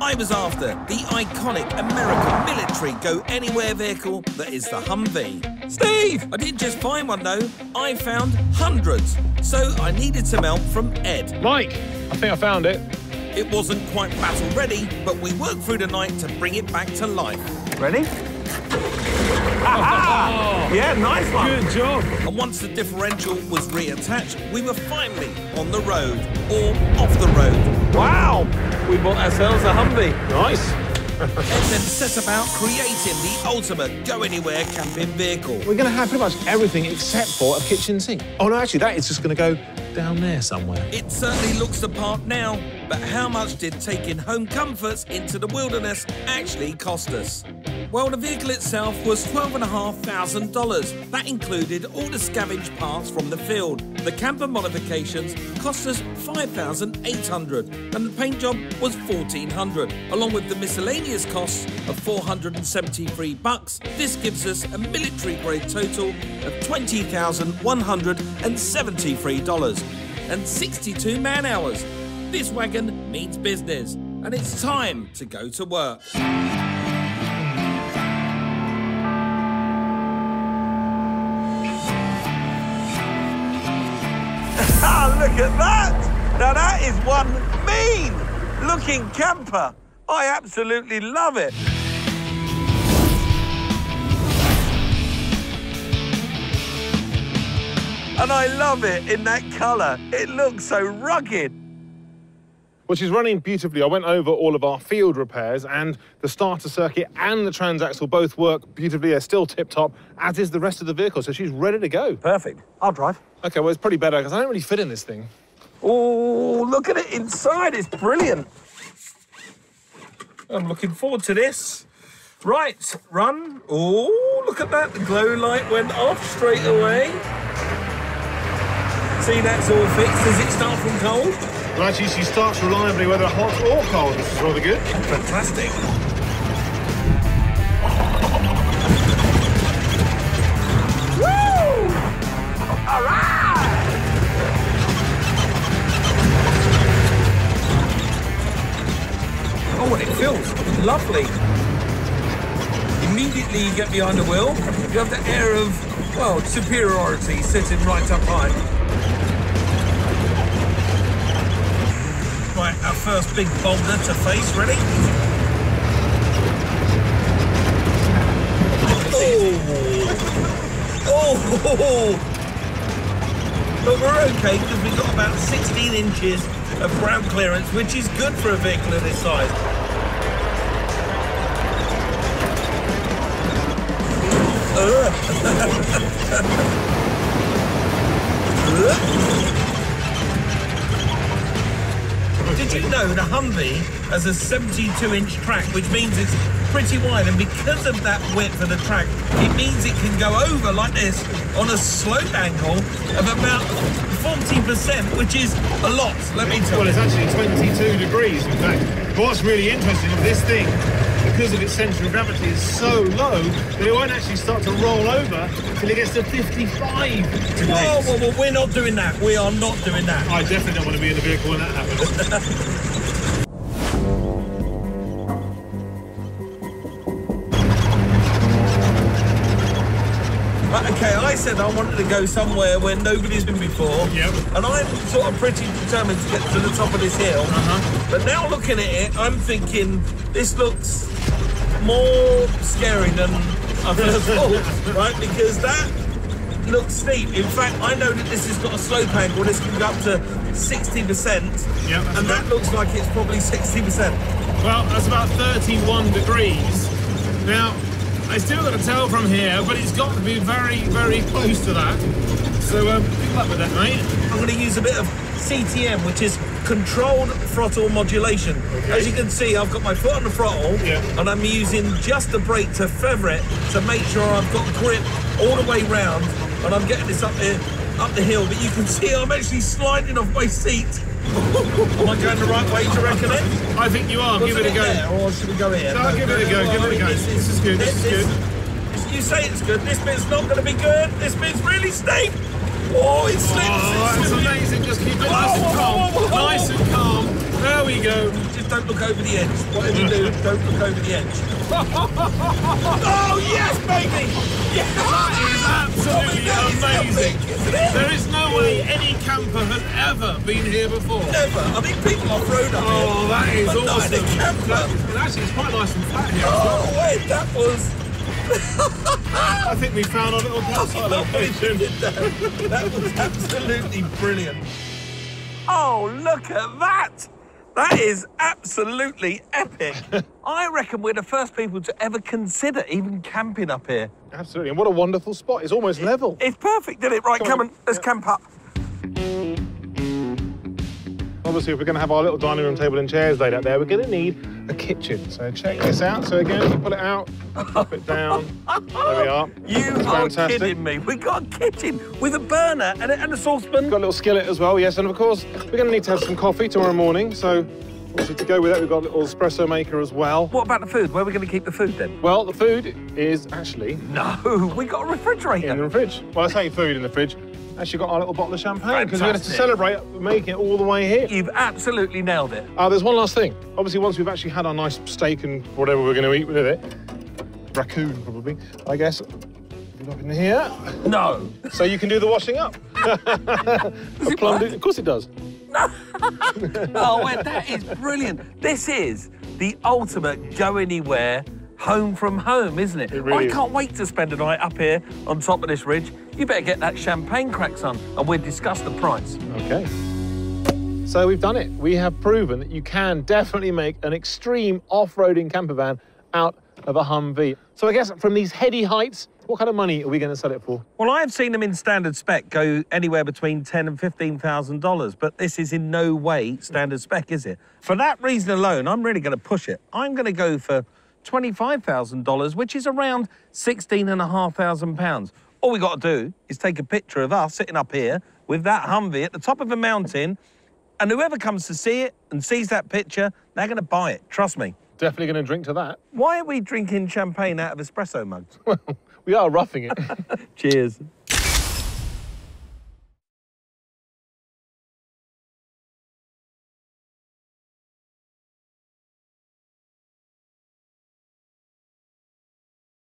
I was after the iconic American military go-anywhere vehicle that is the Humvee. Steve! I didn't just find one though, I found hundreds. So I needed some help from Edd. Mike, I think I found it. It wasn't quite battle ready, but we worked through the night to bring it back to life. Ready? yeah, nice one. Good job. And once the differential was reattached, we were finally on the road, or off the road. Wow! We bought ourselves a Humvee. Nice. Edd then set about creating the ultimate go-anywhere camping vehicle. We're going to have pretty much everything except for a kitchen sink. Oh, no, actually, that is just going to go down there somewhere. It certainly looks the part now, but how much did taking home comforts into the wilderness actually cost us? Well, the vehicle itself was $12,500. That included all the scavenged parts from the field. The camper modifications cost us $5,800 and the paint job was $1,400, along with the miscellaneous costs of 473 bucks. This gives us a military grade total of $20,173 and 62 man hours. This wagon means business, and it's time to go to work. Oh, look at that! Now that is one mean looking camper. I absolutely love it. And I love it in that colour. It looks so rugged. Which is running beautifully. I went over all of our field repairs, and the starter circuit and the transaxle both work beautifully. They're still tip top, as is the rest of the vehicle. So she's ready to go. Perfect. I'll drive. Okay, well, it's pretty better because I don't really fit in this thing. Oh, look at it inside. It's brilliant. I'm looking forward to this. Right, run. Oh, look at that. The glow light went off straight away. See, that's all fixed. Does it start from cold? Well, actually, she starts reliably whether hot or cold, which is rather good. Fantastic. Woo! All right! Oh, and it feels lovely. Immediately you get behind the wheel, you have the air of, well, superiority sitting right up high. Right, our first big boulder to face, ready? Oh! Oh! But we're okay because we've got about 16 inches of ground clearance, which is good for a vehicle of this size. Did you know the Humvee has a 72-inch track, which means it's pretty wide, and because of that width of the track, it means it can go over like this on a slope angle of about 40%, which is a lot, let me tell you. Well, it's actually 22 degrees, in fact. But what's really interesting of this thing, because of its centre of gravity is so low, that it won't actually start to roll over until it gets to 55 degrees. Whoa, whoa, whoa, we're not doing that. We are not doing that. I definitely don't want to be in the vehicle when that happens. okay, I said I wanted to go somewhere where nobody's been before. Yep. And I'm sort of pretty determined to get to the top of this hill. Uh-huh. But now looking at it, I'm thinking this looks more scary than I first thought, right? Because that looks steep. In fact, I know that this has got a slope angle. This can go up to 60%. Yeah, that's and that looks like it's probably 60%. Well, that's about 31 degrees. Now, I still got to tell from here, but it's got to be very, very close to that. So, um, good luck with that, mate. I'm going to use a bit of CTM, which is controlled throttle modulation. As you can see, I've got my foot on the throttle, Yeah. and I'm using just the brake to feather it to make sure I've got grip all the way round, and I'm getting this up here, up the hill. But you can see I'm actually sliding off my seat. Am I going the right way? Do you reckon it? I think you are. Give Wasn't it a go. there, or should we go here? No, give it a go, give it a go. This is good, this is good. You say it's good. This bit's not going to be good. This bit's really steep. Oh, it slips. Oh, it that's amazing. Just keep it nice and calm. Nice and calm. There. do, don't look over the edge. Whatever you do, don't look over the edge. oh, yes, baby! Yes! That is absolutely oh That is amazing. epic. There is no way any camper has ever been here before. Never. I think people off-road up here. Oh, that is But not in a awesome. camper. That is- actually, it's quite nice and flat here. Oh, wait, that was... I think we found our little campsite location. that was absolutely brilliant. Oh, look at that! That is absolutely epic. I reckon we're the first people to ever consider even camping up here. Absolutely, and what a wonderful spot. It's almost level. It's perfect, isn't it? Right, Come come on. on, let's Yeah. camp up. Obviously, if we're going to have our little dining room table and chairs laid out there, we're going to need a kitchen. So check this out. So again, you pull it out, pop it down. There we are. You are fantastic. kidding me. We got a kitchen with a burner and a, and a saucepan. Got a little skillet as well, yes, and of course we're going to need to have some coffee tomorrow morning. So obviously to go with that, we've got a little espresso maker as well. What about the food? Where are we going to keep the food then? Well, the food is actually No, we got a refrigerator. in the fridge. Well, I say food in the fridge. Actually, got our little bottle of champagne because we're going to celebrate making it all the way here. You've absolutely nailed it. Uh, there's one last thing. Obviously, once we've actually had our nice steak and whatever we're going to eat with it, raccoon probably, I guess. It Up in here, No. so you can do the washing up. it Plumbed work? it- Of course it does. Oh, well, that is brilliant. This is the ultimate go anywhere, home from home, isn't it? It really I can't wait to spend a night up here on top of this ridge. You better get that champagne cracks on and we'll discuss the price. Okay. So we've done it. We have proven that you can definitely make an extreme off-roading camper van out of a Humvee. So I guess from these heady heights, what kind of money are we going to sell it for? Well, I have seen them in standard spec go anywhere between ten and fifteen thousand dollars, but this is in no way standard spec, is it? For that reason alone, I'm really going to push it. I'm going to go for twenty-five thousand dollars, which is around sixteen and a half thousand pounds. All we got to do is take a picture of us sitting up here with that Humvee at the top of a mountain, and whoever comes to see it and sees that picture, they're going to buy it. Trust me. Definitely going to drink to that. Why are we drinking champagne out of espresso mugs? Well, We are roughing it. Cheers.